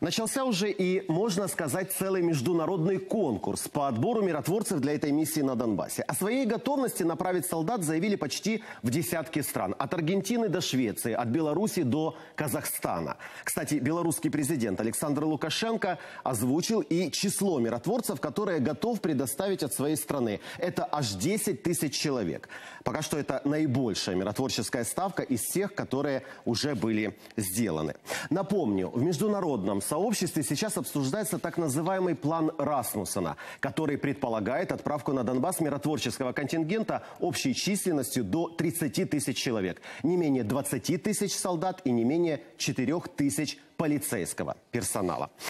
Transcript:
Начался уже и, можно сказать, целый международный конкурс по отбору миротворцев для этой миссии на Донбассе. О своей готовности направить солдат заявили почти в десятки стран. От Аргентины до Швеции, от Беларуси до Казахстана. Кстати, белорусский президент Александр Лукашенко озвучил и число миротворцев, которые готов предоставить от своей страны. Это аж 10 тысяч человек. Пока что это наибольшая миротворческая ставка из тех, которые уже были сделаны. Напомню, в международном сообществе сейчас обсуждается так называемый план Расмуссена, который предполагает отправку на Донбасс миротворческого контингента общей численностью до 30 тысяч человек, не менее 20 тысяч солдат и не менее 4 тысяч полицейского персонала.